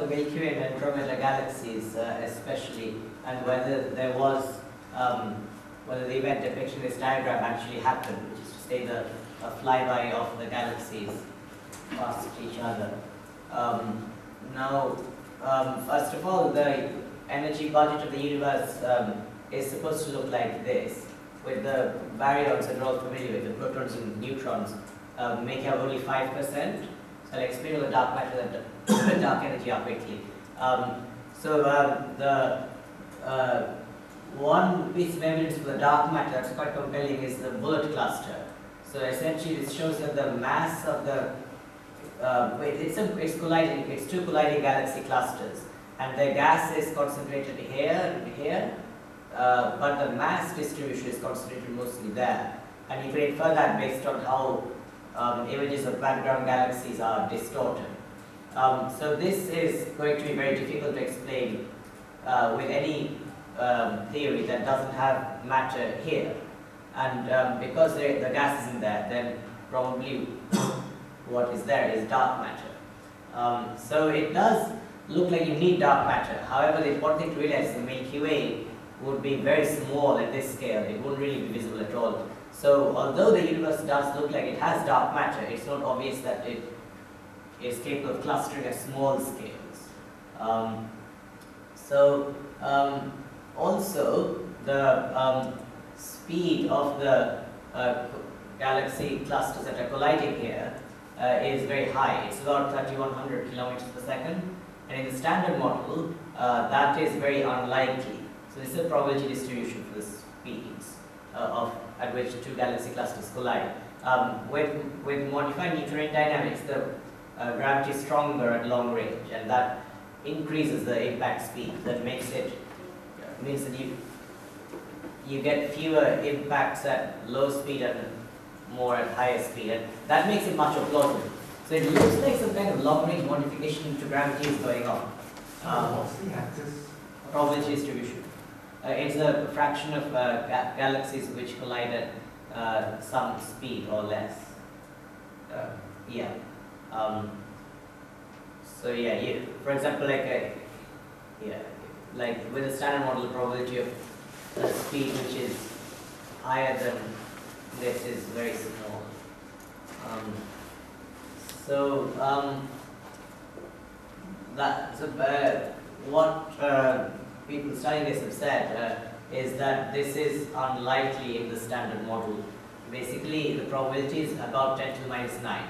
the Milky Way and Andromeda galaxies, uh, especially, and whether there was, um, whether the event depicted in this diagram actually happened, which is to say the a flyby of the galaxies past each other. Um, now, um, first of all, the energy budget of the universe um, is supposed to look like this, with the baryons that we're all familiar with, the protons and neutrons, um, making up only 5%. So I'll explain all the dark matter and dark energy are quickly. Um, so um, the uh, one piece of evidence for the dark matter that's quite compelling is the bullet cluster. So essentially, this shows that the mass of the uh, it's a, it's colliding, it's two colliding galaxy clusters, and the gas is concentrated here and here, uh, but the mass distribution is concentrated mostly there. And you can infer that based on how um, images of background galaxies are distorted. Um, so this is going to be very difficult to explain uh, with any um, theory that doesn't have matter here. And um, because the, the gas isn't there, then probably what is there is dark matter. Um, so it does look like you need dark matter. However, the important thing to realize is the Milky Way would be very small at this scale. It wouldn't really be visible at all. So although the universe does look like it has dark matter, it's not obvious that it is capable of clustering at small scales. Um, so um, also the um, speed of the uh, galaxy clusters that are colliding here uh, is very high. It's about 3100 kilometers per second. And in the standard model, uh, that is very unlikely. So this is a probability distribution for the speeds uh, of at which two galaxy clusters collide. Um, with, with modified Newtonian dynamics, the uh, gravity stronger at long range, and that increases the impact speed. That makes it means that you you get fewer impacts at low speed and more at higher speed, and that makes it much more plausible. So it looks like some kind of long-range modification to gravity is going on. Um, What's the axis? Probability distribution. Uh, it's a fraction of uh, ga galaxies which collide at uh, some speed or less. Uh, yeah. Um, so yeah, for example, like a, yeah, like with a standard model, the probability of a speed which is higher than this is very small. Um, so um, that so uh, what uh, people studying this have said uh, is that this is unlikely in the standard model. Basically, the probability is about 10 to the minus 9.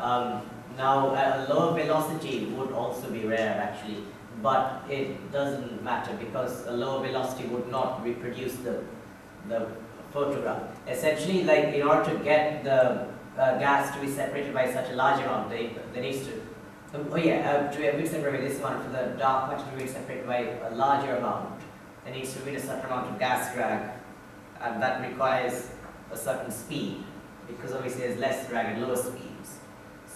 Um, now, a lower velocity would also be rare actually, but it doesn't matter because a lower velocity would not reproduce the, the photograph. Essentially, like in order to get the uh, gas to be separated by such a large amount, they, they needs to oh yeah, uh, to be separated by this one for the dark matter to be separated by a larger amount, there needs to be a certain amount of gas drag, and that requires a certain speed, because obviously there's less drag at lower speeds.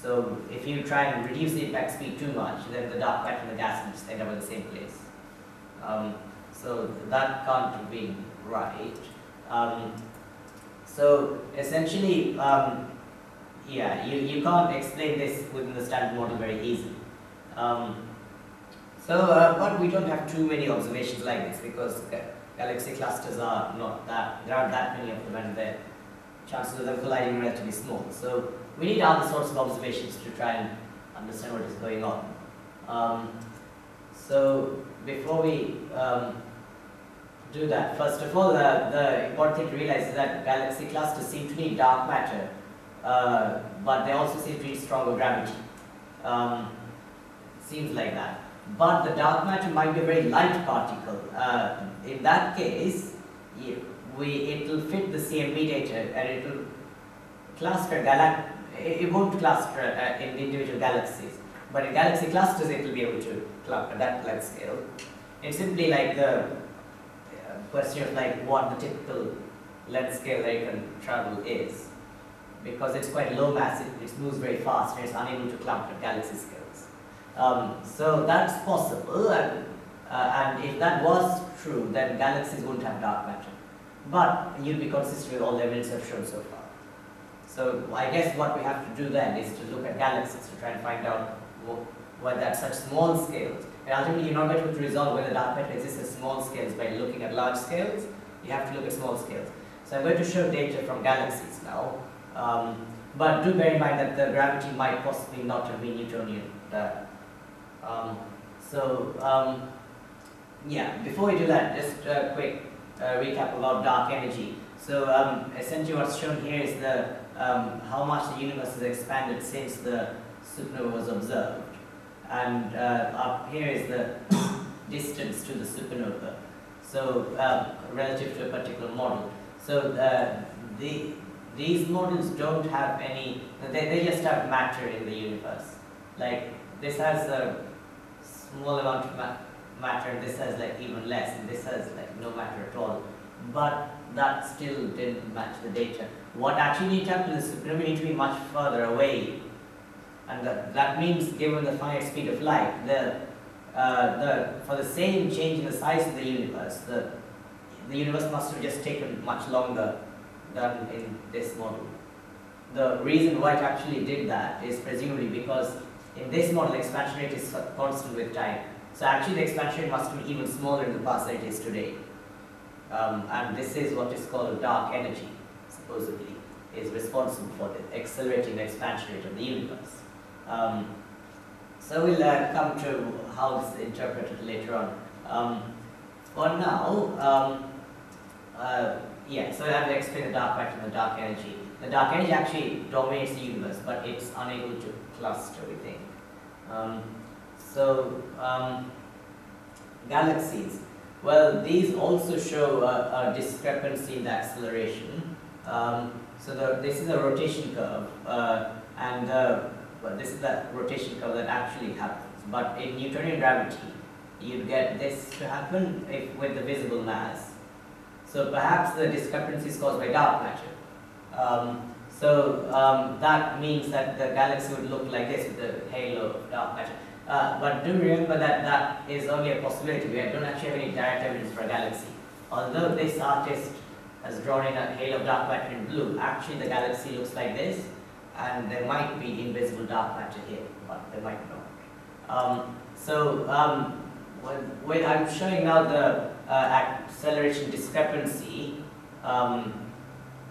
So if you try and reduce the impact speed too much, then the dark matter and the gas will just end up in the same place. Um, so that can't be right. Um, so essentially, um, yeah, you, you can't explain this within the standard model very easily. Um, so, uh, but we don't have too many observations like this because galaxy clusters are not that, there aren't that many of them and the chances of them colliding are relatively small. So we need other sorts of observations to try and understand what is going on. Um, so before we um, do that, first of all, the, the important thing to realize is that galaxy clusters seem to need dark matter uh, but they also seem to need stronger gravity. Um, seems like that. But the dark matter might be a very light particle. Uh, in that case, we, it will fit the CMB data and it will cluster galax it won't cluster uh, in individual galaxies. But in galaxy clusters, it will be able to cluster at that length scale. It's simply like the uh, question of like what the typical length scale that you can travel is because it's quite low mass, it, it moves very fast and it's unable to clump at galaxy scales. Um, so that's possible, and, uh, and if that was true, then galaxies wouldn't have dark matter. But you'll be consistent with all the evidence I've shown so far. So I guess what we have to do then is to look at galaxies to try and find out whether at such small scales, and ultimately you're not able to resolve whether dark matter exists at small scales by looking at large scales. You have to look at small scales. So I'm going to show data from galaxies now. Um, but do bear in mind that the gravity might possibly not have been Newtonian. Uh, um, so, um, yeah, before we do that, just a quick uh, recap about dark energy. So, um, essentially, what's shown here is the um, how much the universe has expanded since the supernova was observed, and uh, up here is the distance to the supernova. So, um, relative to a particular model. So, uh, the these models don't have any, they, they just have matter in the universe. Like, this has a small amount of ma matter, this has like even less, and this has like no matter at all. But that still didn't match the data. What actually needs to happen is supernova need to be much further away. And that, that means, given the finite speed of light, the, uh, the, for the same change in the size of the universe, the, the universe must have just taken much longer than in this model. The reason why it actually did that is presumably because in this model expansion rate is constant with time. So actually the expansion rate must be even smaller in the past than it is today. Um, and this is what is called dark energy, supposedly, is responsible for the accelerating expansion rate of the universe. Um, so we'll uh, come to how this is interpreted later on. Um, for now, um, uh, yeah, so I have to explain the dark matter and the dark energy. The dark energy actually dominates the universe, but it's unable to cluster, we think. Um, so, um, galaxies. Well, these also show a discrepancy in the acceleration. Um, so the, this is a rotation curve, uh, and uh, well, this is the rotation curve that actually happens. But in Newtonian gravity, you'd get this to happen if with the visible mass. So perhaps the discrepancy is caused by dark matter. Um, so um, that means that the galaxy would look like this with the halo of dark matter. Uh, but do remember that that is only a possibility. We don't actually have any direct evidence for a galaxy. Although this artist has drawn in a halo of dark matter in blue, actually the galaxy looks like this, and there might be invisible dark matter here, but there might not. Um, so um, when, when I'm showing now the uh, acceleration discrepancy um,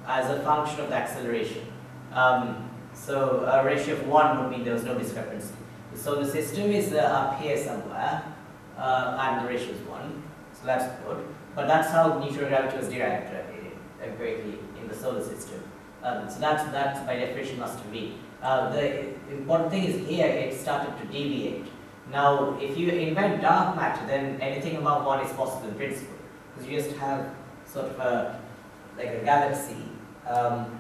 as a function of the acceleration. Um, so a ratio of 1 would mean there was no discrepancy. So the system is uh, up here somewhere, uh, and the ratio is 1, so that's good. But that's how neutral gravity was derived uh, empirically in the solar system. Um, so that's, that's by definition must be. Uh, the important thing is here it started to deviate. Now, if you invent dark matter, then anything above 1 is possible in principle, because you just have sort of a, like a galaxy, um,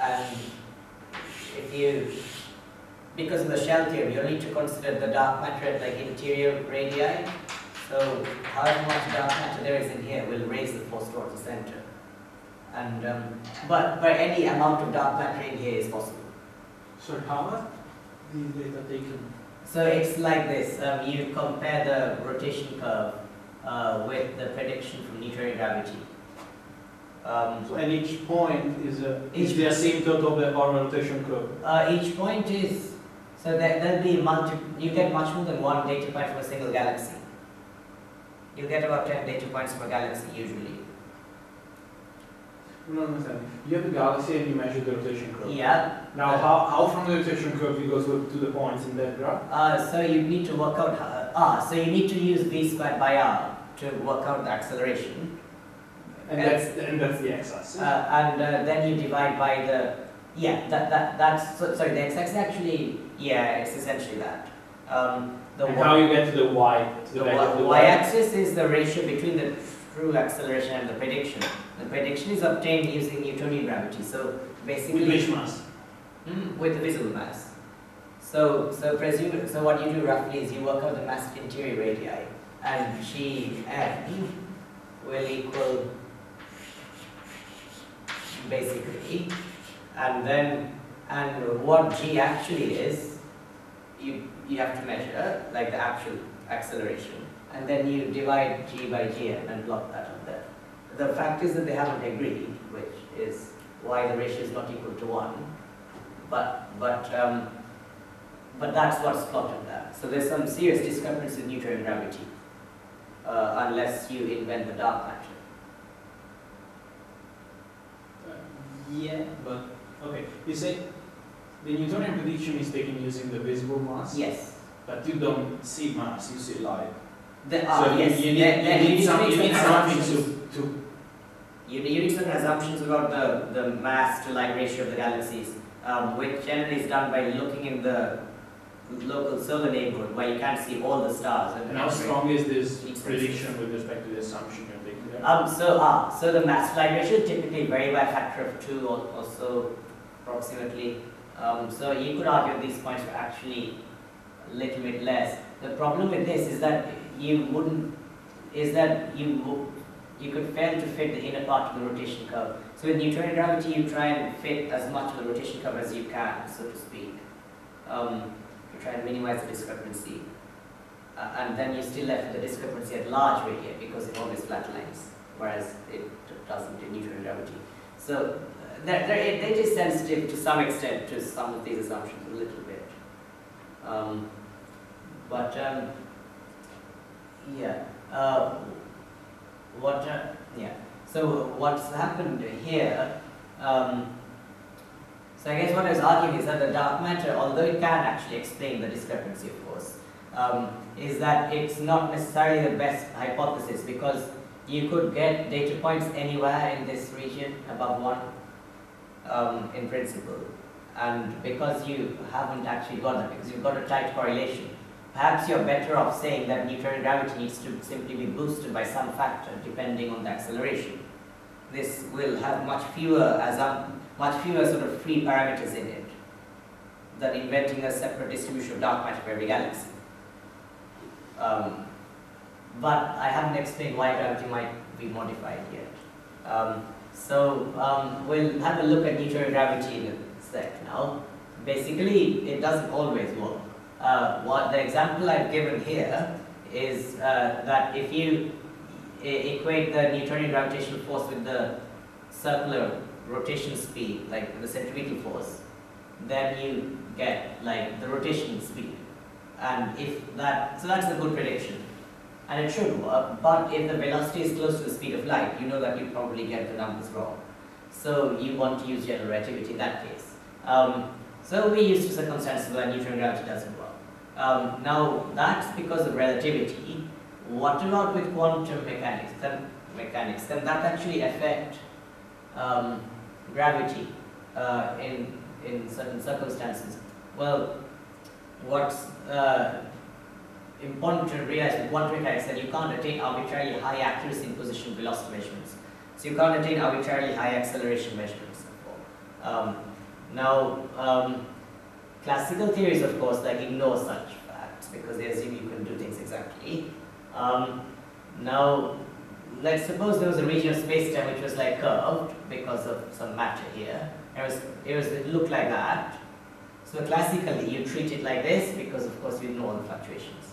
and if you, because of the shell theory, you need to consider the dark matter at like interior radii, so however much dark matter there is in here will raise the force towards the center. And, um, but, but any amount of dark matter in here is possible. So how are these data taken? So it's like this, um, you compare the rotation curve uh, with the prediction from Newtonian gravity. Um, So and each point is a Each- is the asymptote of the rotation curve. uh, each point is, so there, there'll be multi, you get much more than one data point from a single galaxy. You get about 10 data points from a galaxy usually. I don't understand. You have a galaxy and you measure the rotation curve. Yeah, Now, how, how from the rotation curve you go to, to the points in that graph? uh, so you need to work out, how, ah, so you need to use v squared by r to work out the acceleration. And And- that's and that's the x-axis. Uh, and uh, then you divide by the, yeah, that, that, that's, so, sorry, the x-axis actually, yeah, it's essentially that. Um, the and y- how you get to the y to the the, y- the y-axis is the ratio between the true acceleration and the prediction. The prediction is obtained using Newtonian gravity, so basically. With which mass? Mm, with the visible mass. So, so presume, so what you do roughly is you work out the mass of interior radii, and g n will equal basically, and then, and what g actually is, you, you have to measure, like the actual acceleration, and then you divide g by gn and plot that on there. The fact is that they haven't agreed, which is why the ratio is not equal to 1. But, but um, but that's what's plotted there. So there's some serious discrepancy in Newtonian gravity, uh, unless you invent the dark matter. Uh, Yeah, but, okay, you say the Newtonian prediction is taken using the visible mass? Yes. But you don't see mass, you see light. The, So you- you need, there- you need some, you need something to, to, You, you need certain assumptions about the, the mass to light ratio of the galaxies, um, which generally is done by looking in the local solar neighborhood where you can't see all the stars. and how strong is this prediction with respect to the assumption you're taking there? Um, so, ah, so the mass to light ratio is typically vary by a factor of two or, or so approximately. Um, so you could argue these points are actually a little bit less. The problem with this is that you wouldn't, is that you you could fail to fit the inner part of the rotation curve. So with Newtonian gravity, you try and fit as much of the rotation curve as you can, so to speak, um, to try and minimize the discrepancy. Uh, and then you're still left the discrepancy at large radii because it always flatlines, whereas it doesn't in Newtonian gravity. So uh, they're, they're, it is sensitive to some extent to some of these assumptions a little bit. Um, but um, yeah, uh, what? Uh, yeah. So what's happened here? Um, so I guess what I was arguing is that the dark matter, although it can actually explain the discrepancy, of course, um, is that it's not necessarily the best hypothesis because you could get data points anywhere in this region above one, um, in principle, and because you haven't actually got that, because you've got a tight correlation, perhaps you're better off saying that Newtonian gravity needs to simply be boosted by some factor depending on the acceleration. This will have much fewer assum- much fewer sort of free parameters in it than inventing a separate distribution of dark matter for every galaxy. Um, but I haven't explained why gravity might be modified yet. Um, so um, we'll have a look at Newtonian gravity in a sec now. Basically, it doesn't always work. Uh, what the example I've given here is uh, that if you equate the Newtonian gravitational force with the circular rotation speed, like the centripetal force, then you get like the rotation speed. And if that, so that's a good prediction. And it should work, but if the velocity is close to the speed of light, you know that you probably get the numbers wrong. So you want to use general relativity in that case. Um, so we used circumstances where Newtonian gravity doesn't. Um, now that's because of relativity. What about with quantum mechanics? Then mechanics, then that actually affect um, gravity uh, in in certain circumstances. Well, what's uh, important to realize with quantum mechanics that you can't attain arbitrarily high accuracy in position velocity measurements. So you can't attain arbitrarily high acceleration measurements. Um, now, um, classical theories, of course, like ignore such facts because they assume you can do things exactly. Um, now, let's suppose there was a region of space-time which was like curved because of some matter here. It was, it was, it looked like that. So classically, you treat it like this because, of course, you know all the fluctuations.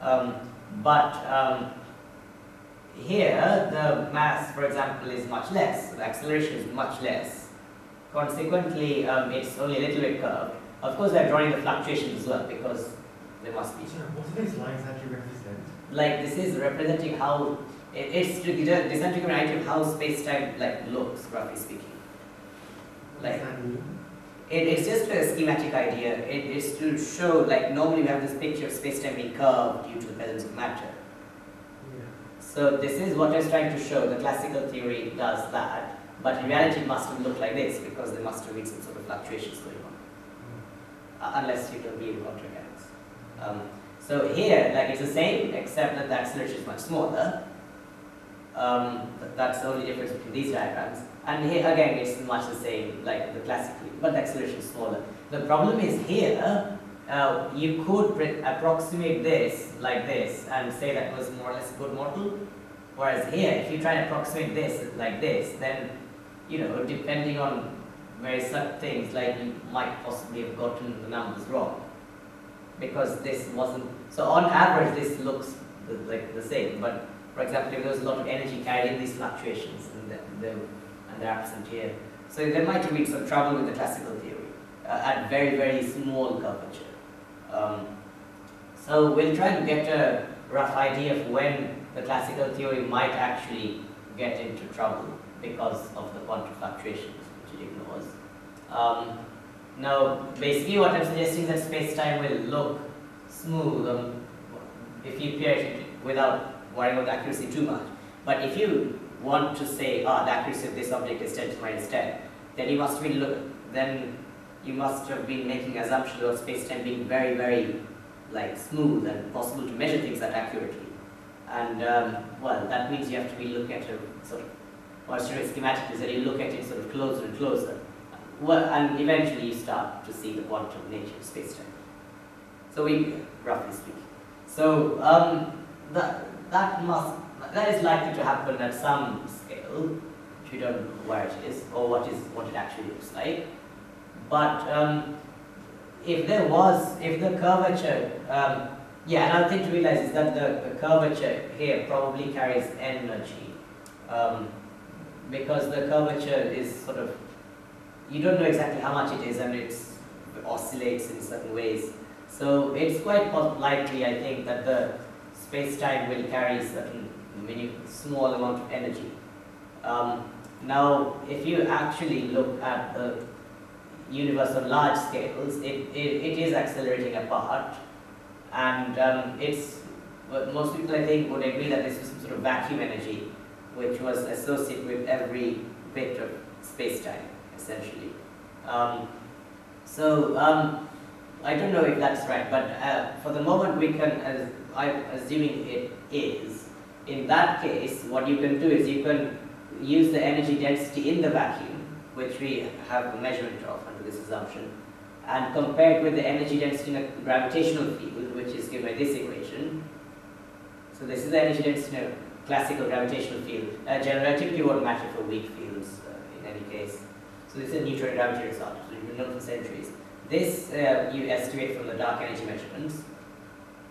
Um, but um, here, the mass, for example, is much less. The acceleration is much less. Consequently, um, it's only a little bit curved. Of course, they're drawing the fluctuations as well because there must be. So what do these lines actually represent? Like this is representing how it, it's to get- designed to give an idea of how space-time like looks, roughly speaking. What Like- does that mean? It, it's just a schematic idea. It is to show, like, normally we have this picture of space-time being curved due to the presence of matter. Yeah. So this is what I was trying to show. The classical theory does that, but in reality it must have looked like this because there must have been some sort of fluctuations going on, unless you don't believe in quantum. Um, so here, like, it's the same, except that the acceleration is much smaller. Um, that's the only difference between these diagrams. And here again, it's much the same, like the classically, but the acceleration is smaller. The problem is here, uh, you could approximate this like this and say that was more or less a good model. Whereas here, if you try and approximate this like this, then, you know, depending on various such things, like you might possibly have gotten the numbers wrong. Because this wasn't, so on average, this looks like the same, but for example, if there was a lot of energy carried in these fluctuations and, the, the, and they're absent here. So there might have been some trouble with the classical theory uh, at very, very small curvature. Um, so we'll try to get a rough idea of when the classical theory might actually get into trouble because of the quantum ignores. Um, now, basically what I'm suggesting is that space-time will look smooth um, if you peer it without worrying about accuracy too much. But if you want to say, ah, the accuracy of this object is 10 to minus 10, then you must be look, then you must have been making assumptions about space-time being very, very like smooth and possible to measure things that accurately. And um, well, that means you have to be looking at it sort of, or schematic is that you look at it sort of closer and closer. Well, and eventually you start to see the quantum nature of space-time. So we, roughly speaking. So um, that, that must, that is likely to happen at some scale, we don't know where it is, or what is what it actually looks like. But um, if there was, if the curvature, um, yeah, another thing to realize is that the, the curvature here probably carries energy. Um, because the curvature is sort of, you don't know exactly how much it is and it oscillates in certain ways. So it's quite likely, I think, that the space-time will carry certain many small amount of energy. Um, now, if you actually look at the universe on large scales, it, it, it is accelerating apart. And um, it's, most people I think would agree that this is some sort of vacuum energy which was associated with every bit of space-time, essentially. Um, so, um, I don't know if that's right, but uh, for the moment we can, as I'm assuming it is, in that case, what you can do is you can use the energy density in the vacuum, which we have a measurement of under this assumption, and compare it with the energy density in a gravitational field, which is given by this equation. So this is the energy density in a classical gravitational field. Uh, general relativity won't matter for weak fields uh, in any case. So this is a neutron gravity result, so you've known for centuries. This uh, you estimate from the dark energy measurements.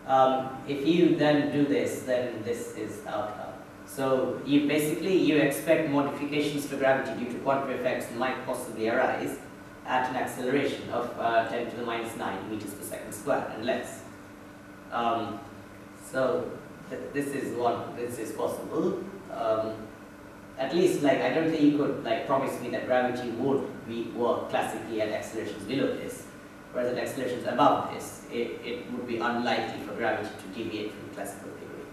Um, if you then do this, then this is the outcome. So you basically you expect modifications to gravity due to quantum effects might possibly arise at an acceleration of uh, 10 to the minus 9 meters per second squared and less. Um, so th this is one, this is possible. Um, at least like I don't think you could like promise me that gravity would be work classically at accelerations below this, whereas at accelerations above this, it, it would be unlikely for gravity to deviate from classical theory.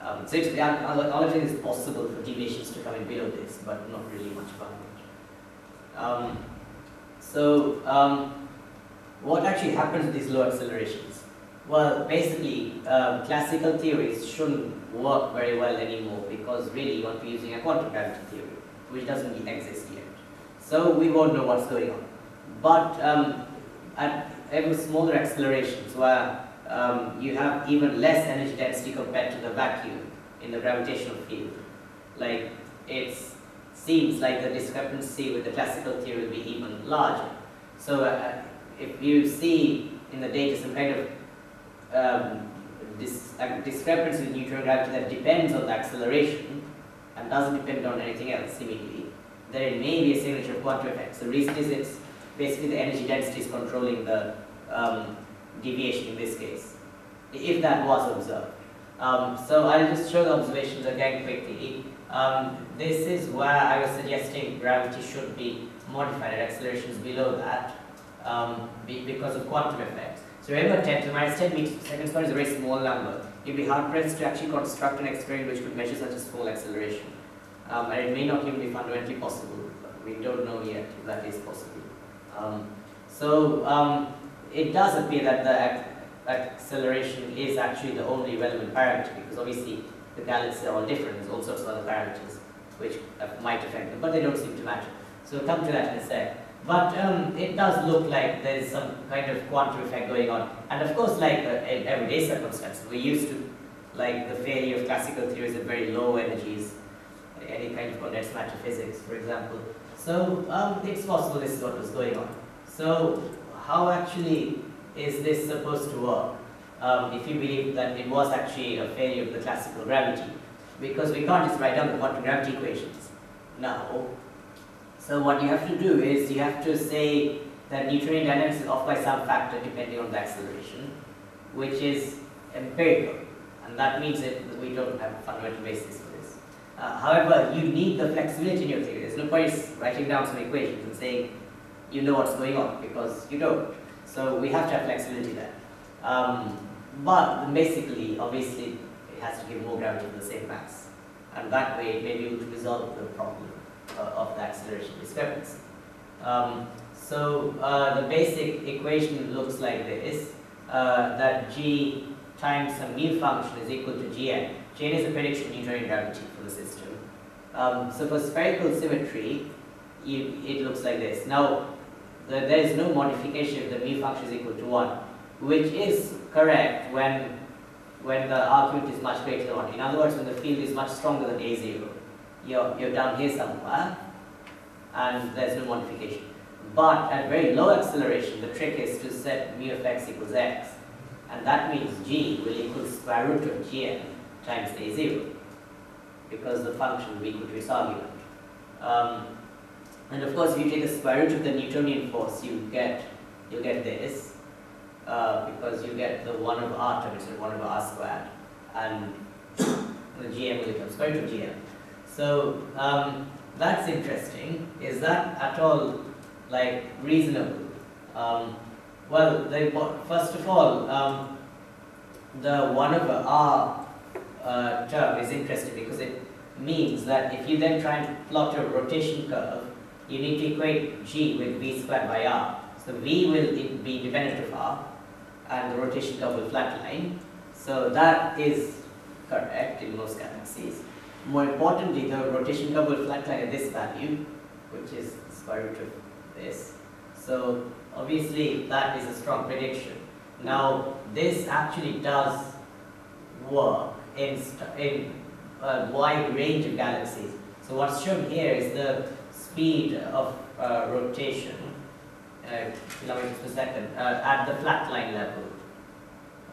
Um, so it's, it is possible for deviations to come in below this, but not really much above it. Um, so um, what actually happens with these low accelerations? Well, basically, um, classical theories shouldn't work very well anymore because really to be using a quantum gravity theory, which doesn't exist yet. So we won't know what's going on. But um, at ever smaller accelerations where um, you have even less energy density compared to the vacuum in the gravitational field, like it seems like the discrepancy with the classical theory will be even larger. So uh, if you see in the data some kind of um, this discrepancy in neutron gravity that depends on the acceleration and doesn't depend on anything else seemingly, then it may be a signature of quantum effects. The reason is it's basically the energy density is controlling the um, deviation in this case, if that was observed. Um, so I'll just show the observations again quickly. Um, this is where I was suggesting gravity should be modified at accelerations below that um, be, because of quantum effects. So remember 10 to the minus 10 meters per second squared is a very small number. You'd be hard pressed to actually construct an experiment which could measure such a small acceleration. Um, and it may not even be fundamentally possible. We don't know yet if that is possible. Um, so um, it does appear that the ac acceleration is actually the only relevant parameter because obviously the galaxies are all different. There's all sorts of other parameters which uh, might affect them, but they don't seem to matter. So we'll come to that in a sec. But um, it does look like there is some kind of quantum effect going on. And of course, like uh, in everyday circumstances, we used to, like the failure of classical theories at very low energies, any kind of condensed matter physics, for example. So um, it's possible this is what was going on. So how actually is this supposed to work? Um, if you believe that it was actually a failure of the classical gravity, because we can't just write down the quantum gravity equations now so what you have to do is you have to say that Newtonian dynamics is off by some factor depending on the acceleration, which is empirical, and that means that we don't have a fundamental basis for this. Uh, however, you need the flexibility in your theory. There's no point writing down some equations and saying you know what's going on because you don't. So we have to have flexibility there. Um, but basically, obviously, it has to give more gravity to the same mass, and that way maybe may be able to resolve the problem of the acceleration discrepancy. Um, so uh, the basic equation looks like this, uh, that g times some mu function is equal to gn. gn is a prediction Newtonian gravity for the system. Um, so for spherical symmetry, you, it looks like this. Now, the, there is no modification if the mu function is equal to 1, which is correct when, when the argument is much greater than 1. In other words, when the field is much stronger than a0. You're, you're down here somewhere, and there's no modification. But at very low acceleration, the trick is to set mu of x equals x. And that means g will equal square root of gn times a0, because the function will equal to its argument. Um, and of course, if you take the square root of the Newtonian force, you get you get this, uh, because you get the 1 over r term instead of 1 over r squared, and the gm will become square root of gm. So um, that's interesting. Is that at all like reasonable? Um, well, they, first of all, um, the 1 over r uh, term is interesting because it means that if you then try and plot a rotation curve, you need to equate g with v squared by r. So v will be dependent of r, and the rotation curve will flatline. So that is correct in most galaxies. More importantly, the rotation curve will flatline at this value, which is square root of this. So obviously that is a strong prediction. Now this actually does work in, in a wide range of galaxies. So what's shown here is the speed of uh, rotation, uh, kilometers per second, uh, at the flatline level.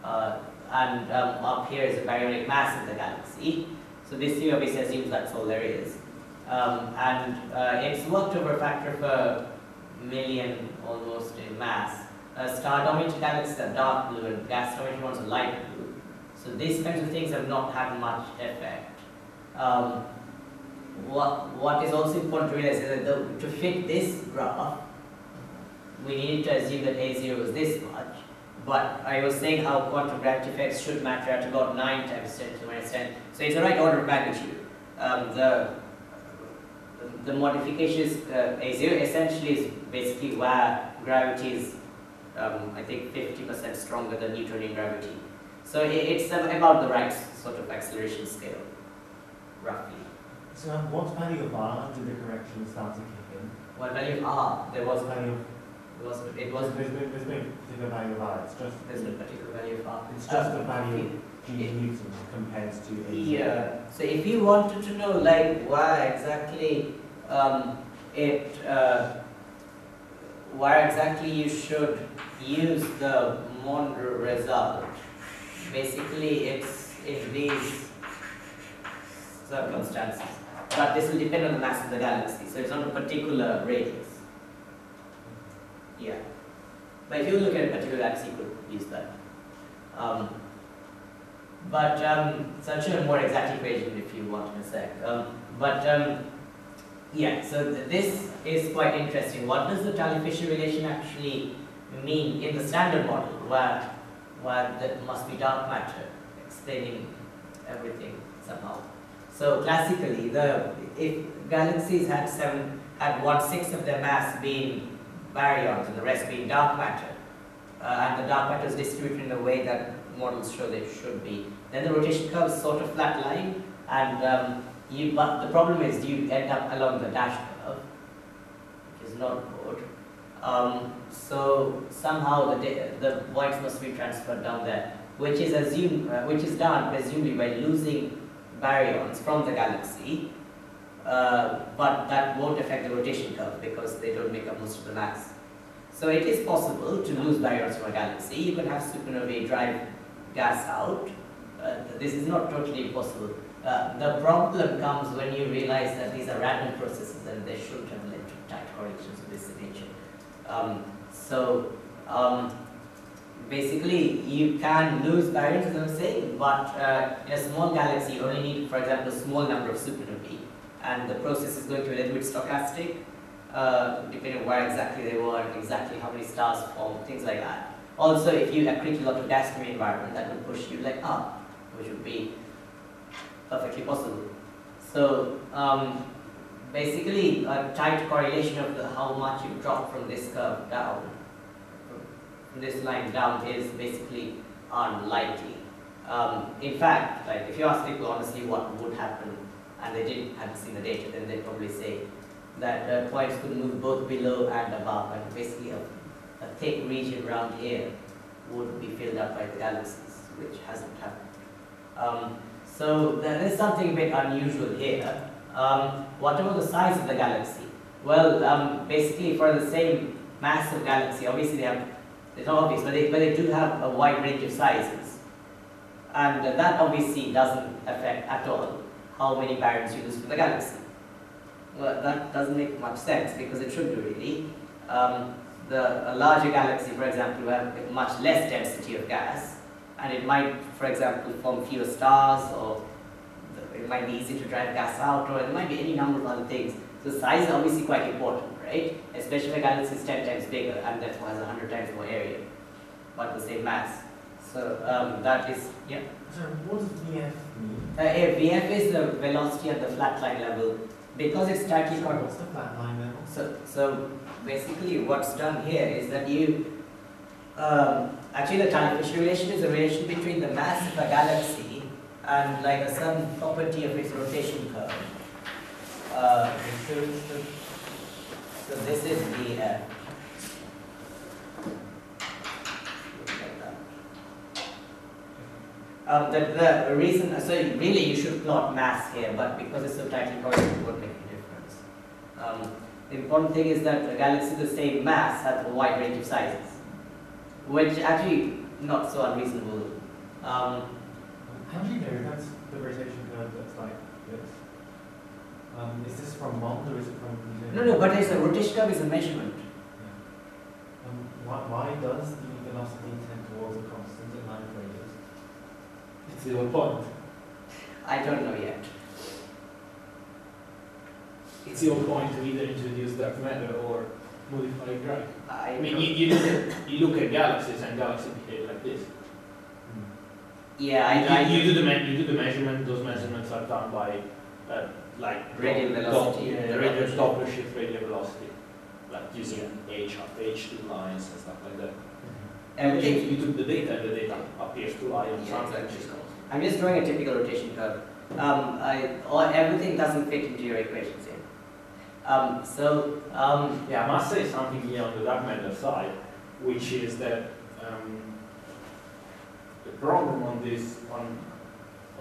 Uh, and um, up here is the baryonic mass of the galaxy. So this theory obviously assumes that's all there is. Um, and uh, it's worked over a factor of a million almost in mass. Uh, star-dominated galaxies are dark blue and gas-dominated ones are light blue. So these kinds of things have not had much effect. Um, what, what is also important to realize is that the, to fit this graph, we needed to assume that A0 is this much. But I was saying how quantum gravity effects should matter at about 9 times 10 to the minus 10. So it's the right order of magnitude. Um, the, the modification is uh, A0 essentially is basically where gravity is, um, I think, 50% stronger than Newtonian gravity. So it, it's about the right sort of acceleration scale, roughly. So what value of R did the correction start to kick in? What value of R? There was, value of, it was, it there's, was, there's, no, there's no particular value of R, it's just, there's no particular value of R. it's just the value G Newton compared to A. Yeah, so if you wanted to know like why exactly um, it, uh, why exactly you should use the Mondor result, basically it's in these circumstances. But this will depend on the mass of the galaxy, so it's not a particular radius. Yeah. But if you look at a particular galaxy, you could use that. Um, but um, so I'll show a more exact equation if you want in a sec. Um, but um, yeah, so th this is quite interesting. What does the Tully-Fisher relation actually mean in the standard model, where where there must be dark matter explaining everything somehow? So classically, the if galaxies had seven had one sixth of their mass being baryons and the rest being dark matter, uh, and the dark matter is distributed in a way that models show they should be. Then the rotation curve is sort of flat line, and um, you, but the problem is you end up along the dash curve, which is not good. Um, so somehow the the points must be transferred down there, which is assumed, uh, which is done presumably by losing baryons from the galaxy, uh, but that won't affect the rotation curve because they don't make up most of the mass. So it is possible to lose baryons from a galaxy. You can have supernovae drive gas out. Uh, this is not totally impossible. Uh, the problem comes when you realize that these are random processes and they shouldn't have led to tight correlations of this nature. Um, So, um, basically, you can lose baryons, as I was saying, but uh, in a small galaxy, you only need, for example, a small number of supernovae, and the process is going to be a little bit stochastic, uh, depending on where exactly they were, exactly how many stars formed, things like that. Also, if you accrete a lot of gas in the environment, that will push you like up, which would be perfectly possible. So, um, basically, a tight correlation of the, how much you drop from this curve down, from this line down, is basically unlikely. Um, in fact, like if you ask people honestly what would happen, and they didn't hadn't seen the data, then they'd probably say that points could move both below and above, and basically a, a thick region around here would be filled up by the galaxies, which hasn't happened. Um, so there is something a bit unusual here. Um, whatever the size of the galaxy, well, um, basically for the same mass of galaxy, obviously they have, it's not obvious, but they, but they do have a wide range of sizes. And that obviously doesn't affect at all how many baryons you lose for the galaxy. Well, that doesn't make much sense because it should do really. Um, the a larger galaxy, for example, will have much less density of gas, and it might, for example, form fewer stars, or it might be easy to drive gas out, or there might be any number of other things. So size is obviously quite important, right? Especially if a galaxy is 10 times bigger and therefore has 100 times more area, but the same mass. So um, that is, yeah. So what VF mean? Uh, VF is the velocity at the flat line level. Because it's tightly con- what's the flat line level? so, so basically what's done here is that you, um, actually the Tully-Fisher relation is a relation between the mass of a galaxy and like a certain property of its rotation curve. Uh, so, so, so this is VF. Looks like that. Um, the, the reason, so really you should plot mass here, but because it's so tightly correlated, it won't make a difference. Um, the important thing is that a galaxy the same mass has a wide range of sizes, which actually not so unreasonable. Um, How do you know that's the rotation curve that's like this? Um, is this from MOND or is it from no, no, but it's a rotation curve is a measurement. Um, why, why does the velocity tend towards a constant at 9 radius? It's the whole point. I don't know yet. It's your point to either introduce dark matter or modify drag. I, I mean, you, you, look at, you look at galaxies and galaxies behave like this. yeah, I, you, I, you do the you do the measurement. Those measurements are done by uh, like Radial velocity, yeah, the radial- Doppler shift radial velocity, like using H H two lines and stuff like that. everything You took the data and the data appears to lie on Yeah, something exactly. Which is called. I'm just drawing a typical rotation curve. Um, I, all, everything doesn't fit into your equations here. Um, so, um, Yeah, I must say something here on the dark matter side, which is that um, the problem on this on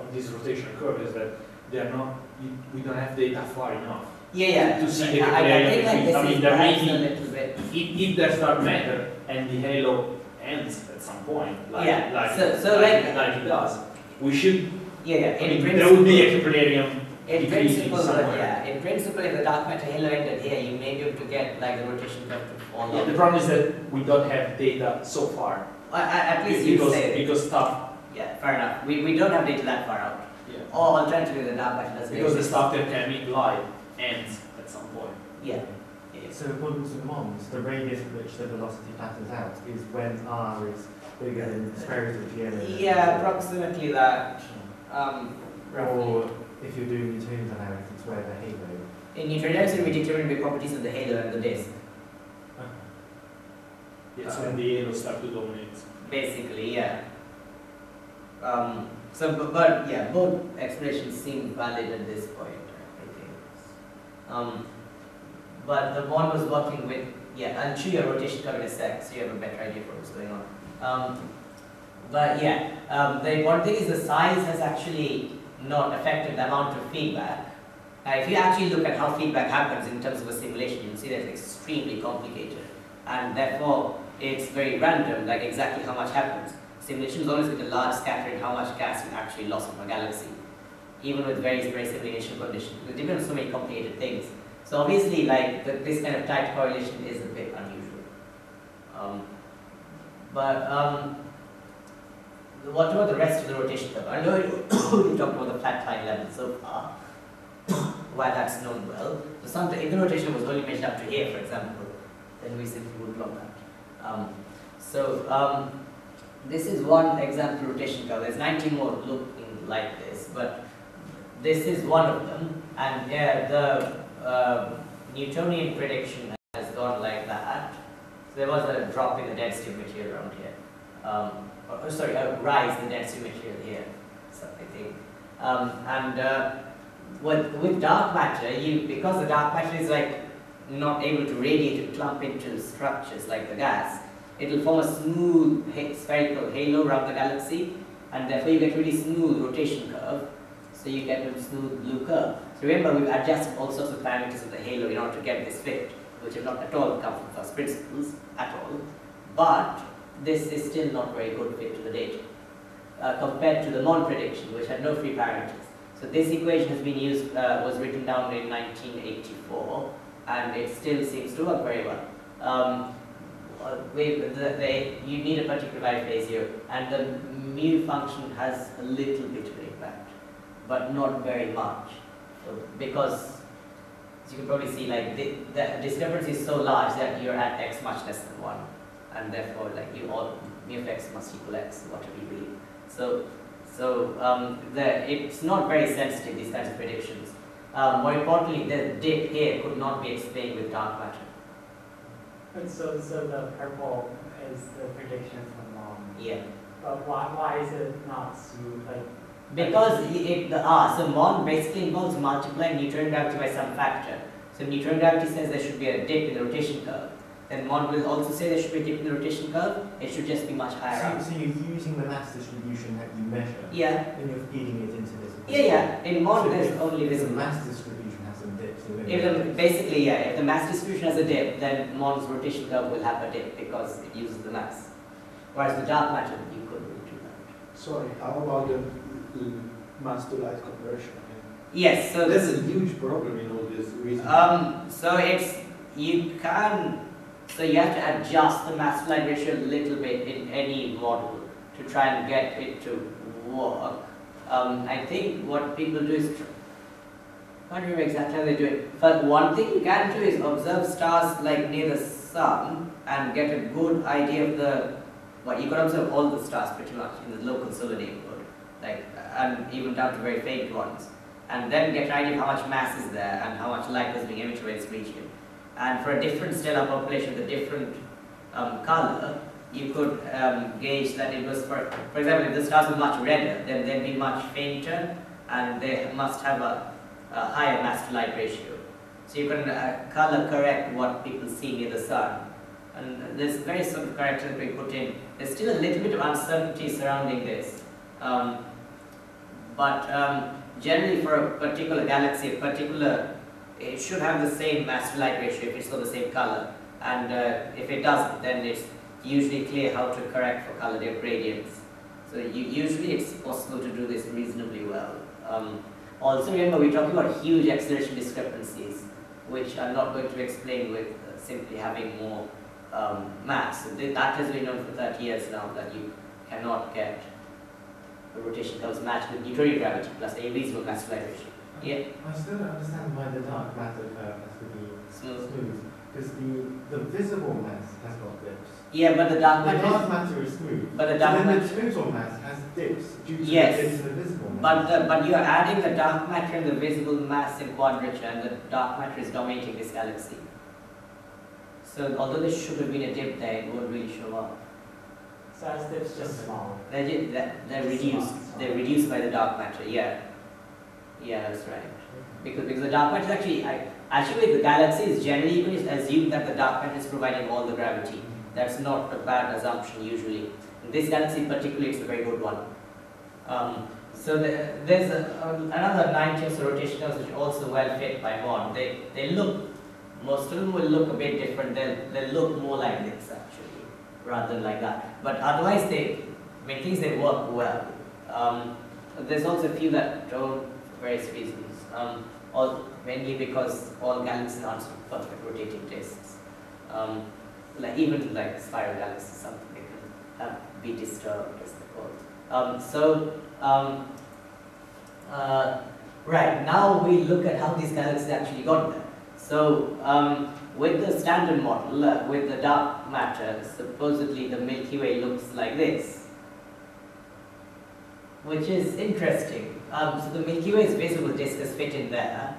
on this rotation curve is that they are not. You, we don't have data far enough. yeah, yeah. To see the I, I, I think like this I mean, there may be- If, if there's dark matter and the halo ends at some point, like Yeah, like, so- so like, like- like it does, we should. Yeah, yeah. I In mean, principle, there would be a Keplerian in decreasing principle, somewhere. yeah. In principle, if the dark matter halo ended here, you may be able to get like the rotation curve to fall Yeah, the problem is that we don't have data so far I, I, at least you because say. because stuff Yeah, fair enough. We, we don't have data that far out. yeah. Or alternatively, the dark matter doesn't Because the stuff that can emit light ends at some point. Yeah. yeah. So according to MOND, the radius at which the velocity flattens out is when r is bigger than the square root of g over. Yeah, approximately that. Um, roughly. Or if you're doing Newtonian dynamics, it's where the halo. In Newtonian, we determine the properties of the halo and the disk. It's when the halo start to dominate. Basically, yeah. Um, so, but, but yeah, both explanations seem valid at this point, I think. Um, but the one was working with, yeah, I'll show you a rotation curve in a sec, so you have a better idea for what's going on. Um, but yeah, um, the important thing is the size has actually not affected the amount of feedback. Uh, if you actually look at how feedback happens in terms of a simulation, you'll see that it's extremely complicated. And therefore, it's very random, like exactly how much happens. Simulations always with a large scattering, how much gas you actually lost from a galaxy, even with various very simple initial conditions. It depends on so many complicated things. So obviously, like the, this kind of tight correlation is a bit unusual. Um, but um, what about the rest of the rotation curve? I know you talked about the flat line level so far, why that's known well. So some, if the rotation was only measured up to here, for example, then we simply would plot that. Um, so um, this is one example rotation curve. There's 19 more looking like this, but this is one of them. And yeah, the uh, Newtonian prediction has gone like that. So there was a drop in the density of material around here. Um, oh, sorry, a rise in the density of material here, so I think. Um, and uh, with, with dark matter, you because the dark matter is like not able to radiate and clump into structures like the gas, it will form a smooth spherical halo around the galaxy, and therefore you get really smooth rotation curve. So you get a smooth blue curve. So remember, we've adjusted all sorts of parameters of the halo in order to get this fit, which have not at all come from first principles at all. But this is still not very good fit to the data uh, compared to the MOND prediction, which had no free parameters. So this equation has been used, uh, was written down in 1984, and it still seems to work very well. Um, uh, the, the, you need a particular value phase here, and the mu function has a little bit of impact, but not very much, because you can probably see, like the, the discrepancy is so large that you're at x much less than one, and therefore, like you all mu of x must equal x, whatever you believe. So, so um, the, it's not very sensitive these kinds of predictions. Um, more importantly, the dip here could not be explained with dark matter. And so, so the purple is the prediction from MOND. Yeah. But why, why is it not smooth? Like, because it, the ah, so MOND basically involves multiplying Newtonian gravity by some factor. So Newtonian gravity says there should be a dip in the rotation curve. Then MOND will also say there should be a dip in the rotation curve. It should just be much higher So, up. so you're using the mass distribution that you measure, Yeah, and you're feeding it into this. yeah, yeah. In MOND, So there's if- only If the visible. mass distribution has a dip. you're If the, basically, yeah, if the mass distribution has a dip, then MOND's rotation curve will have a dip because it uses the mass. Whereas the dark matter, you couldn't do that. Sorry, how about the the mass to light conversion? I mean, Yes, so That's a huge problem in all this reason. Um, so it's, you can, so you have to adjust the mass to light ratio a little bit in any model to try and get it to work. Um, I think what people do is, I can't remember exactly how they do it, but one thing you can do is observe stars like near the sun and get a good idea of the, well, you can observe all the stars pretty much in the local solar neighborhood, like, and even down to very faint ones and then get an idea of how much mass is there and how much light is being emitted by this region. And for a different stellar population with a different um, color, you could um, gauge that it was, for, for example, if the stars were much redder, then they'd be much fainter and they must have a, a higher mass to light ratio. So you can uh, color correct what people see near the sun. And there's very sort of corrections we put in. There's still a little bit of uncertainty surrounding this. Um, but um, generally for a particular galaxy, a particular, it should have the same mass to light ratio if it's the same color. And uh, if it doesn't, then it's usually clear how to correct for color gradients. So you, usually it's possible to do this reasonably well. Um, also remember we're talking about huge acceleration discrepancies, which are not going to explain with uh, simply having more um, mass. That has been known for 30 years now that you cannot get rotation curves matched with Newtonian gravity plus a reasonable mass to light ratio. Yeah, I still don't understand why the dark matter curve has to be smooth. smooth, because the, the visible mass has got dips. Yeah, but the dark The matter, dark is, matter is smooth. but the dark So dark then matter, the total mass has dips due to Yes. the dips in the visible mass. but the, but you are adding the dark matter and the visible mass in quadrature, and the dark matter is dominating this galaxy. So although there should have been a dip there, it won't really show up. So as dips just small. They're, they're reduced. They're reduced by the dark matter. Yeah, yeah, that's right. Because because the dark matter is actually I, actually the galaxies generally you can assume that the dark matter is providing all the gravity. That's not a bad assumption usually. In this galaxy particularly, it's a very good one. Um, so the, there's a, a- another 90 or so rotation which are also well fit by MOND. They, they look, most of them will look a bit different. They'll, they'll look more like this actually, rather than like that. But otherwise they, I mean, things they work well. Um, there's also a few that don't for various reasons. Um, all, mainly because all galaxies aren't perfect rotating disks. Um, like even like spiral galaxies, something they can uh, be disturbed as they're called. Um, so, um, uh, right, now we look at how these galaxies actually got there. So, um, with the standard model, uh, with the dark matter, supposedly the Milky Way looks like this, which is interesting. Um, so the Milky Way's visible disk is fit in there.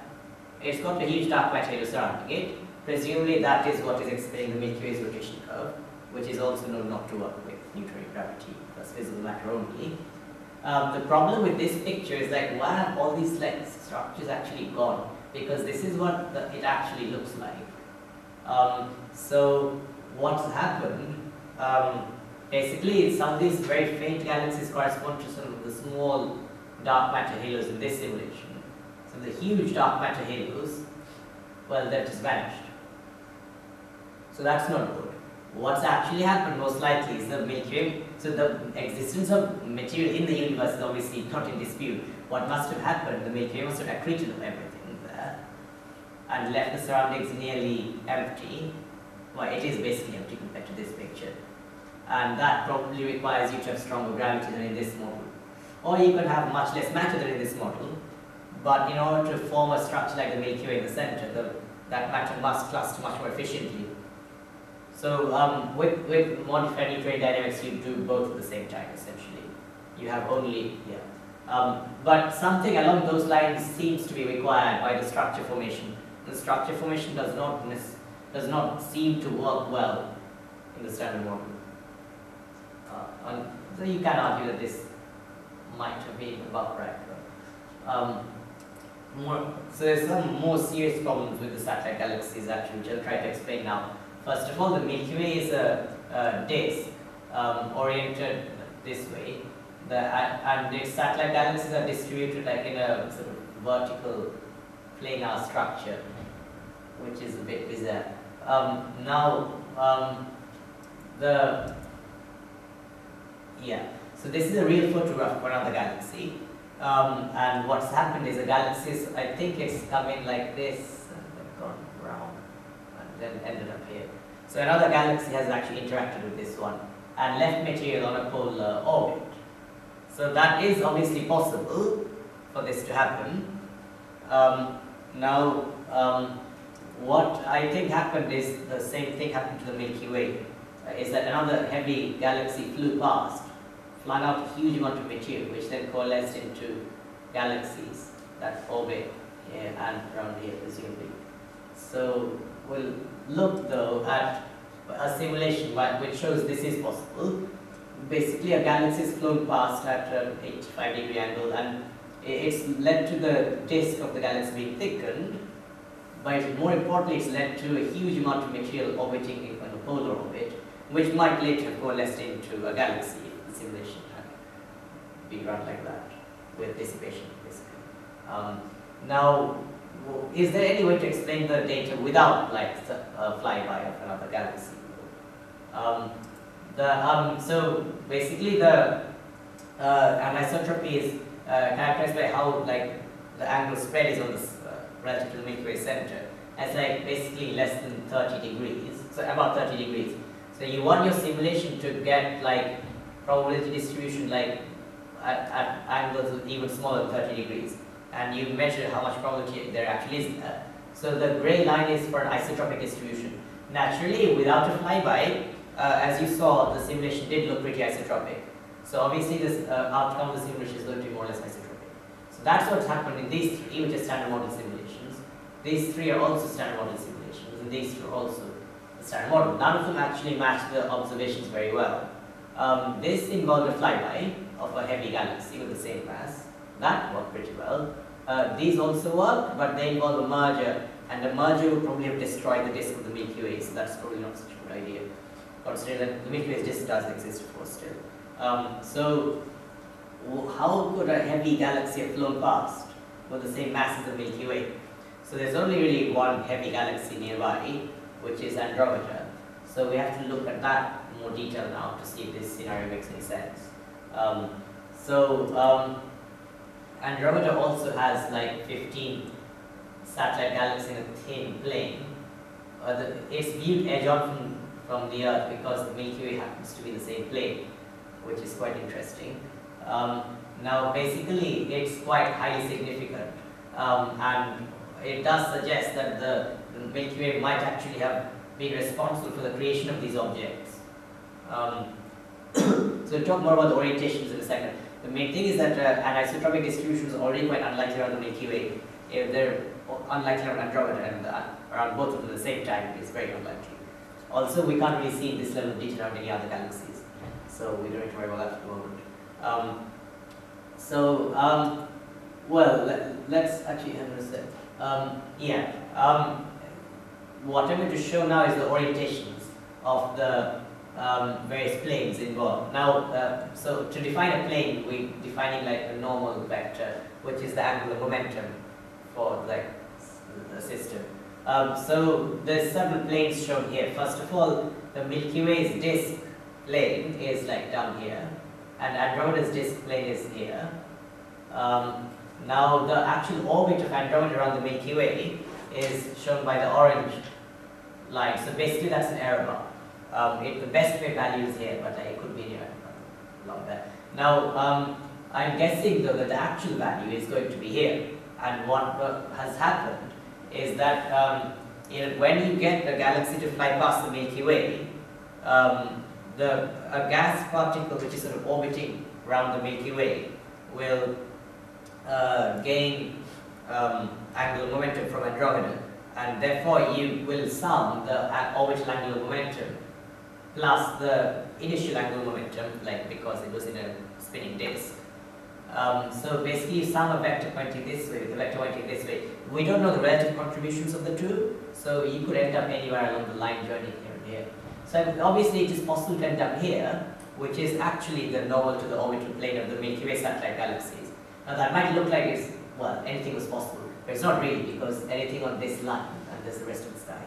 It's got a huge dark matter surrounding it. Presumably that is what is explaining the Milky Way's rotation curve, which is also known not to work with Newtonian gravity, plus visible matter only. Um, the problem with this picture is like, why have all these like structures actually gone? Because this is what the, it actually looks like. Um, so what's happened, um, basically some of these very faint galaxies correspond to some of the small dark matter halos in this simulation. So the huge dark matter halos, well, that just vanished. So that's not good. What's actually happened most likely is the Milky Way, so the existence of material in the universe is obviously not in dispute. What must have happened, the Milky Way must have accreted of everything and left the surroundings nearly empty. Well, it is basically empty compared to this picture. And that probably requires you to have stronger gravity than in this model. Or you can have much less matter than in this model, but in order to form a structure like the Milky Way in the center, the, that matter must cluster much more efficiently. So um, with, with modified Newtonian dynamics, you do both at the same time, essentially. You have only, yeah. Um, but something along those lines seems to be required by the structure formation. The structure formation does not, does not seem to work well in the standard model. Uh, so you can argue that this might have been about right. Um, more, so there's some more serious problems with the satellite galaxies actually, which I'll try to explain now. First of all, the Milky Way is a, a disk um, oriented this way. The, and the satellite galaxies are distributed like in a sort of vertical planar structure, which is a bit bizarre. Um, now, um, the yeah, so this is a real photograph of another galaxy. Um, and what's happened is the galaxies, I think it's come in like this and then gone round and then ended up here. So another galaxy has actually interacted with this one and left material on a polar orbit. So that is obviously possible for this to happen. Um, now, um, what I think happened is the same thing happened to the Milky Way, uh, is that another heavy galaxy flew past flung out a huge amount of material, which then coalesced into galaxies that orbit here and around here, presumably. So we'll look though at a simulation which shows this is possible. Basically, a galaxy is flown past at an 85 degree angle, and it's led to the disk of the galaxy being thickened. But more importantly, it's led to a huge amount of material orbiting in a polar orbit, which might later coalesce into a galaxy the simulation can be run like that with dissipation basically. Um, now, is there any way to explain the data without like a flyby of another galaxy? Um, the, um, so basically the uh, anisotropy is uh, characterized by how like the angle spread is on the relative to the Milky Way center as like basically less than 30 degrees, so about 30 degrees. So you want your simulation to get like probability distribution like at, at angles even smaller than 30 degrees and you measure how much probability there actually is there. So the gray line is for an isotropic distribution. Naturally, without a flyby, uh, as you saw, the simulation did look pretty isotropic. So obviously this uh, outcome of the simulation is going to be more or less isotropic. So that's what's happened in these three, standard model simulations. These three are also standard model simulations, and these two are also the standard model. None of them actually match the observations very well. Um, this involved a flyby of a heavy galaxy with the same mass. That worked pretty well. Uh, these also work, but they involve a merger, and a merger would probably have destroyed the disk of the Milky Way, so that's probably not such a good idea, considering that the Milky Way disk does exist, of course, still. Um, so, how could a heavy galaxy have flown past with the same mass as the Milky Way? So there's only really one heavy galaxy nearby, which is Andromeda. So we have to look at that more detail now to see if this scenario makes any sense. Um, so um, Andromeda also has like 15 satellite galaxies in a thin plane. Uh, the, it's viewed edge on from, from the Earth because the Milky Way happens to be the same plane, which is quite interesting. Um, now, basically, it's quite highly significant, um, and it does suggest that the, Milky Way might actually have been responsible for the creation of these objects. Um, so we'll talk more about the orientations in a second. The main thing is that uh, an isotropic distribution is already quite unlikely around the Milky Way. If they're unlikely around Andromeda and uh, around both of them at the same time, it's very unlikely. Also, we can't really see this level of detail around any other galaxies, so we don't need to worry about that at the moment. Um, so, um, well, let, us actually have a sec. Um, yeah, um, what I'm going to show now is the orientations of the um, various planes involved. Now, uh, so to define a plane, we're defining like a normal vector, which is the angular momentum for like the system. Um, so there's several planes shown here. First of all, the Milky Way's disk plane is like down here, and Andromeda's disk plane is here. Um, now the actual orbit of Andromeda around the Milky Way is shown by the orange line. So basically that's an error bar. Um, it, the best way value is here, but it could be here along there. Now um, I'm guessing though that the actual value is going to be here. And what has happened is that um, when you get the galaxy to fly past the Milky Way, um, the a gas particle which is sort of orbiting around the Milky Way will uh, gain um, angular momentum from Andromeda, and therefore you will sum the orbital angular momentum plus the initial angular momentum, like because it was in a spinning disk. Um, so basically you sum a vector pointing this way with a vector pointing this way. We don't know the relative contributions of the two, so you could end up anywhere along the line journey here and here. So obviously it is possible to end up here, which is actually the normal to the orbital plane of the Milky Way satellite galaxies. Now that might look like it's, well, anything was possible, but it's not really because anything on this line and there's the rest of the sky.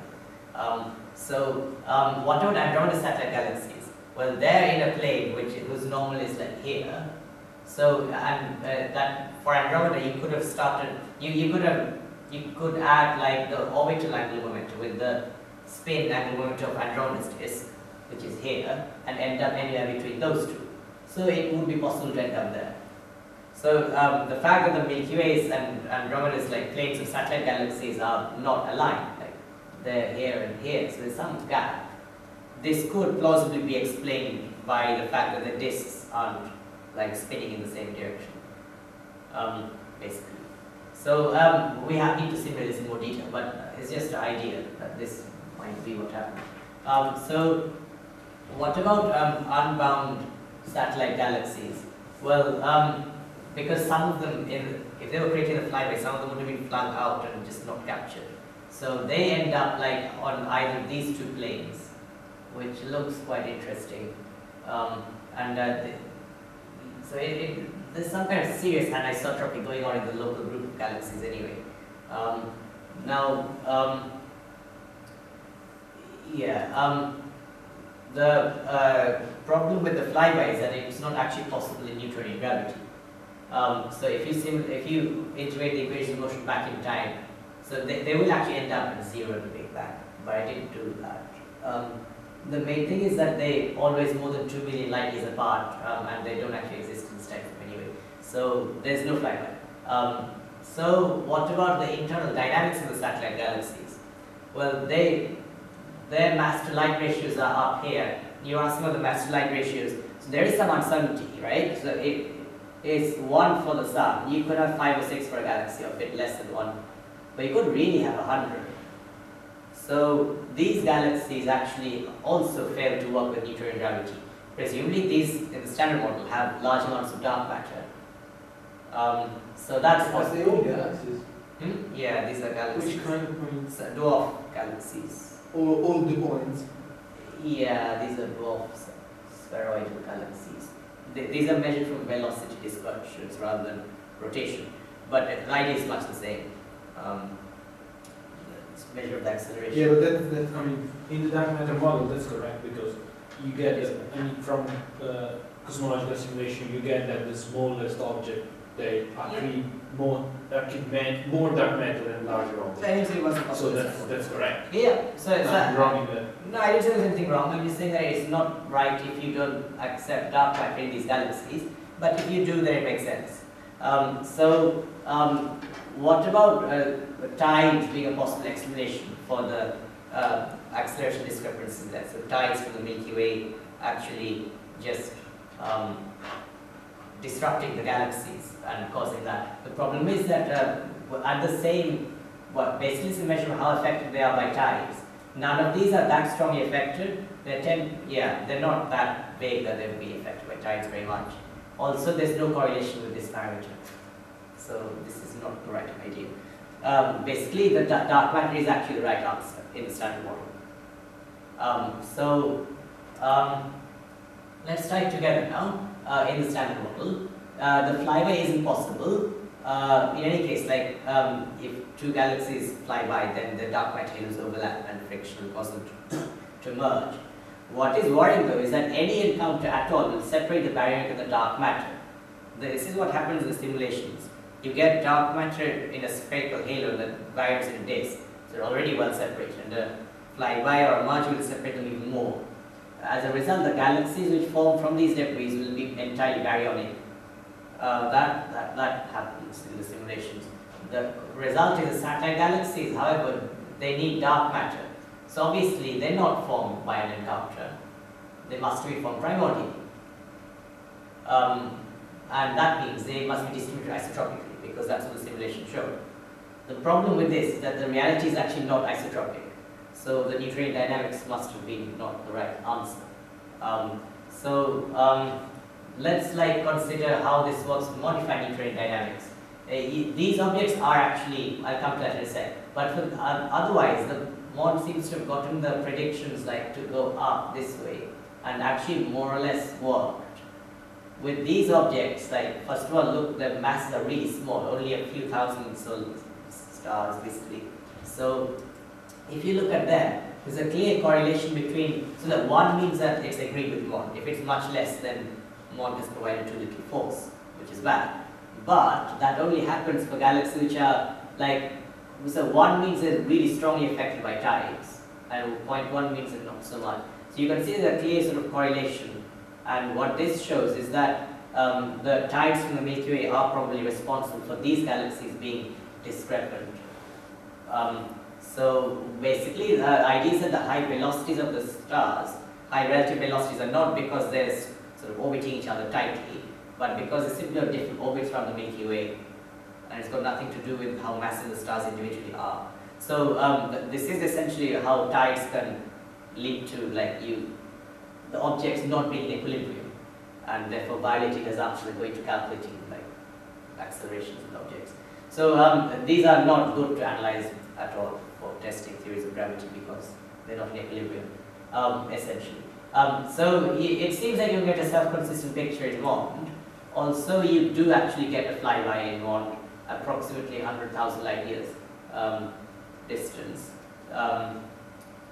Um, so um, what about Andromeda satellite galaxies? Well, they're in a plane which whose normal is like here. So and uh, that for Andromeda you could have started you, you could have you could add like the orbital angular momentum with the spin angular momentum of Andromeda's disk, which is here, and end up anywhere between those two. So it would be possible to end up there. So um, the fact that the Milky Ways and Andromeda's like planes of satellite galaxies are not aligned like they're here, and here. So there's some gap. This could plausibly be explained by the fact that the disks aren't like spinning in the same direction, um, basically. So um, we have need to simulate this in more detail, but it's just an idea that this might be what happened. Um, so what about um, unbound satellite galaxies? Well, um, because some of them, in, if they were created in the flyby, some of them would have been flung out and just not captured. So they end up like on either these two planes, which looks quite interesting. Um, and uh, so it, it, there's some kind of serious anisotropy going on in the local group of galaxies anyway. Um, now, um, yeah, um, the uh, problem with the flyby is that it's not actually possible in Newtonian gravity. Um, so if you if you integrate the equation of motion back in time, so they, they will actually end up in zero at the Big Bang, but I didn't do that. Um, the main thing is that they always more than 2 million light years apart um, and they don't actually exist in time anyway. So there's no flyby. Um, so what about the internal dynamics of the satellite galaxies? Well, they, their mass to light ratios are up here. You're asking about the mass to light ratios. So there is some uncertainty, right? So it is 1 for the star. You could have 5 or 6 for a galaxy, or a bit less than 1 but you could really have a hundred. So these galaxies actually also fail to work with Newtonian gravity. Presumably these, in the standard model, have large amounts of dark matter. Um, so that's Are they all galaxies? Hmm? Yeah, these are galaxies. Which kind of points? Dwarf galaxies. All, all the points. Yeah, these are dwarf spheroidal galaxies. These are measured from velocity dispersions rather than rotation, but the is much the same um, measure of the acceleration. Yeah, but that, that, I mean, in the dark matter model, that's correct because you get, mean, from uh, cosmological simulation, you get that the smallest object they accrete more, accrete ma- more dark matter than larger objects. I didn't say it wasn't So that's, that's correct. Yeah, so it's I'm that. wrong in that. No, I didn't say there's anything wrong. I'm just saying that it's not right if you don't accept dark matter in these galaxies. But if you do, then it makes sense. Um, so, um, what about uh, tides being a possible explanation for the uh, acceleration discrepancies there? So, tides from the Milky Way actually just um, disrupting the galaxies and causing that. The problem is that uh, at the same, what a measure of how affected they are by tides. None of these are that strongly affected. They're ten, yeah, they're not that big that they would be affected by tides very much. Also, there's no correlation with this parameter. So this is not the right idea. Um, basically, the dark matter is actually the right answer in the standard model. Um, so um, let's try it together now uh, in the standard model. Uh, the flyby is impossible. Uh, in any case, like um, if two galaxies fly by, then the dark matter halos overlap and friction will cause them to, to merge. What is worrying though is that any encounter at all will separate the barrier to the dark matter. This is what happens in the simulations. You get dark matter in a spherical halo that baryons in a disk, so they're already well separated, and a flyby or a merge will separate them even more. As a result, the galaxies which form from these debris will be entirely baryonic. Uh, that, that, that happens in the simulations. The result is the satellite galaxies, however, they need dark matter. So obviously, they're not formed by an encounter. They must be formed primordially. Um, and that means they must be distributed isotropically because that's what the simulation showed. The problem with this is that the reality is actually not isotropic. So the Newtonian dynamics must have been not the right answer. Um, so um, let's like consider how this works with modified Newtonian dynamics. Uh, these objects are actually, I'll come to that in a sec, but for, uh, otherwise the MOND seems to have gotten the predictions like to go up this way and actually more or less worked. With these objects, like first of all, look, the masses are really small, only a few thousand solar stars basically. So if you look at them, there's a clear correlation between, so that one means that it's agreed with MOND. If it's much less, then MOND has provided too little force, which is bad. But that only happens for galaxies which are like, so one means they're really strongly affected by tides, and point 0.1 means they're not so much. So you can see there's a clear sort of correlation. And what this shows is that um, the tides from the Milky Way are probably responsible for these galaxies being discrepant. Um, so basically, the idea is that the high velocities of the stars, high relative velocities, are not because they're sort of orbiting each other tightly, but because they simply have different orbits around the Milky Way, and it's got nothing to do with how massive the stars individually are. So um, this is essentially how tides can lead to like you, the objects not being in equilibrium, and therefore violating assumptions going to calculating like accelerations of the objects. So um, these are not good to analyze at all testing theories of gravity because they're not in equilibrium, um, essentially. Um, so it seems like you get a self-consistent picture in MOND. Also, you do actually get a flyby in MOND, approximately 100,000 light years um, distance. Um,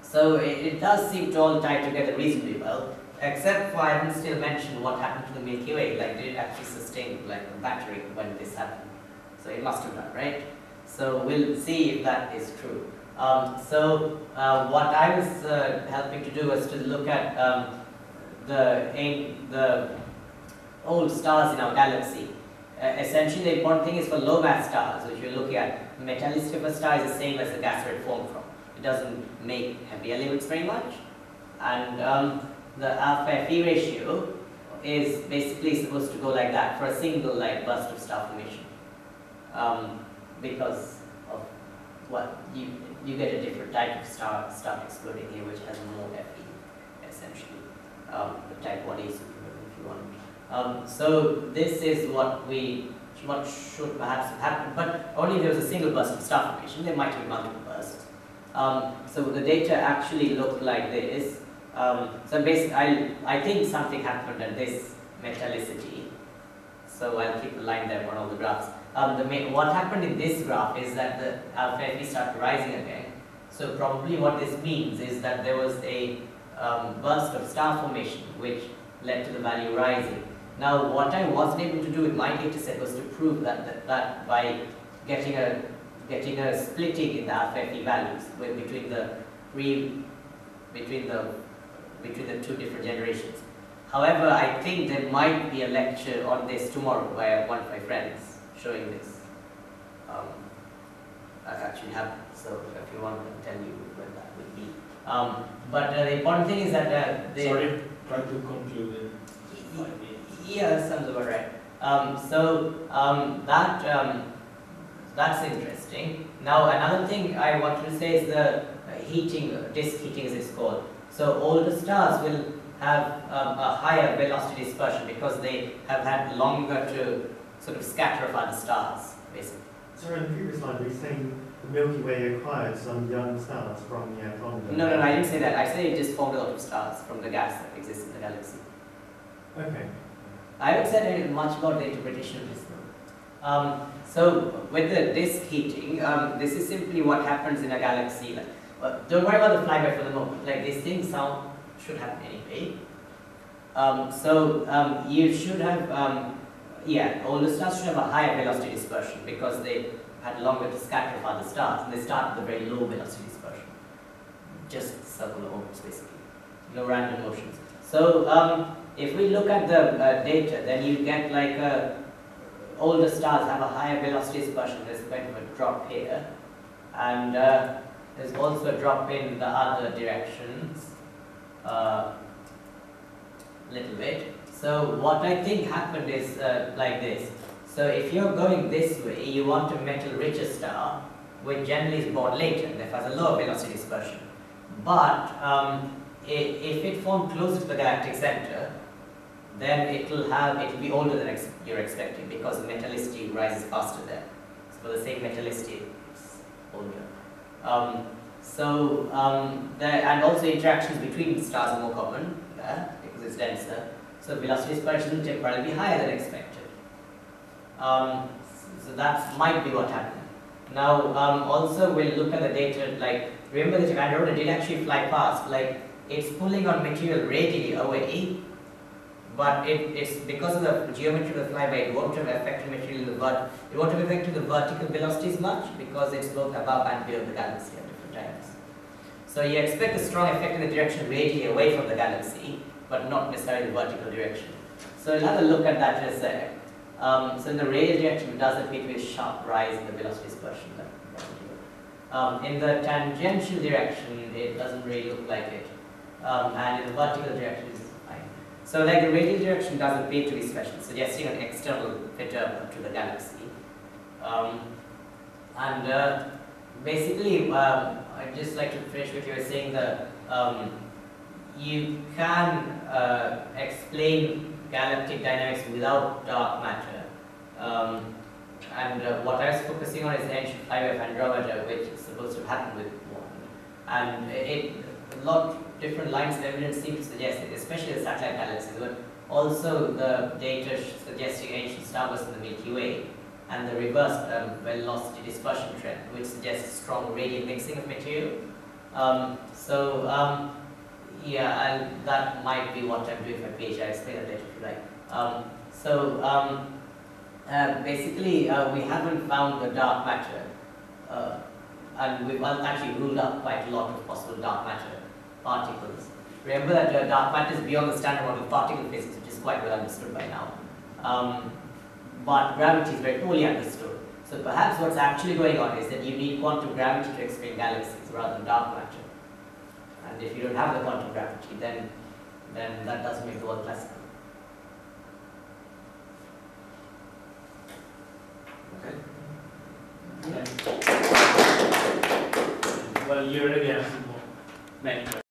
so it, it does seem to all tie together reasonably well, except for I haven't still mentioned what happened to the Milky Way. Like, did it actually sustain like the battery when this happened? So it must have done, right? So we'll see if that is true. Um, so uh, what I was uh, helping to do was to look at um, the the old stars in our galaxy. Uh, essentially, the important thing is for low mass stars, which you're looking at, metallicity of a star is the same as the gas where it formed from. It doesn't make heavy elements very much, and um, the alpha Fe ratio is basically supposed to go like that for a single like burst of star formation um, because what you you get a different type of star start exploding here, which has more Fe essentially, um, the type 1a supernova if you want. Um, so this is what we what should perhaps have happened, but only if there was a single burst of star formation. There might be multiple bursts. Um, so the data actually look like this. Um, so basically, I I think something happened at this metallicity. So I'll keep a line there on all the graphs. Um, the ma- what happened in this graph is that the alpha Fe started rising again. So probably what this means is that there was a um, burst of star formation which led to the value rising. Now, what I wasn't able to do with my data set was to prove that, that, that by getting a, getting a splitting in the alpha Fe values between the pre, between the, between the two different generations. However, I think there might be a lecture on this tomorrow by one of my friends showing this. Um, that actually have, so if you want, I can tell you when that will be. Um, but uh, the important thing is that uh, the Sorry? Try to conclude minutes. yeah, that sounds about right. Um, so um, that um, that's interesting. Now another thing I wanted to say is the heating, disk heating as it's called. So older stars will have um, a higher velocity dispersion because they have had longer to sort of scatter the stars, basically. So in the previous slide, we were saying the Milky Way acquired some young stars from the Andromeda. No, no, no, I didn't say that. I said it just formed a lot of stars from the gas that exists in the galaxy. Okay. I haven't said much about the interpretation of this. Um, so with the disk heating, um, this is simply what happens in a galaxy. Like, uh, don't worry about the flyby for the moment. Like these things sound should happen anyway. Um, so um, you should have, um, yeah, older stars should have a higher velocity dispersion because they had longer to scatter for other stars, and they start with a very low velocity dispersion, just circular orbits basically, no random motions. So um, if we look at the uh, data, then you get like uh, older stars have a higher velocity dispersion. There's a bit of a drop here, and uh, there's also a drop in the other directions, uh, little bit. So what I think happened is uh, like this. So if you're going this way, you want a metal-richer star, which generally is born later, and therefore has a lower velocity dispersion. But um, i if it formed closer to the galactic center, then it will have it will be older than ex you're expecting because the metallicity rises faster there. So for the same metallicity, it's older. Um, so um, there, and also interactions between stars are more common there because it's denser. So velocity dispersion will temporarily be higher than expected. Um, so that might be what happened. Now, um, also we'll look at the data, like, remember that if Andromeda did actually fly past, like, it's pulling on material radially away, but it, it's because of the geometry of the flyby, it won't have affected material in the vert, it won't have affected the vertical velocities much, because it's both above and below the galaxy at different times. So you expect a strong effect in the direction radially away from the galaxy, but not necessarily the vertical direction. So we'll have a look at that in a sec. Um, so in the radial direction, it does appear to be a sharp rise in the velocity dispersion. Um, in the tangential direction, it doesn't really look like it. Um, and in the vertical direction, it's fine. So like the radial direction doesn't appear to be special, suggesting an external perturber to the galaxy. Um, and uh, basically, um, I'd just like to finish what you saying um, you can uh, explain galactic dynamics without dark matter. Um, and uh, what I was focusing on is the ancient of Andromeda, which is supposed to happen with one. And it, a lot different lines of evidence seem to suggest it, especially the satellite galaxies, but also the data suggesting ancient starbursts in the Milky Way, and the reverse um, velocity dispersion trend, which suggests strong radial mixing of material. Um, so, um, yeah, that might be what I'm doing for PhD. I'll explain that later if you like. Um, so, um, uh, basically, uh, we haven't found the dark matter, uh, and we've actually ruled out quite a lot of possible dark matter particles. Remember that dark matter is beyond the standard model of particle physics, which is quite well understood by now. Um, but gravity is very poorly understood. So perhaps what's actually going on is that you need quantum gravity to explain galaxies rather than dark matter. And if you don't have the quantum gravity, then then that doesn't make the world classical. Well, you already answered many questions.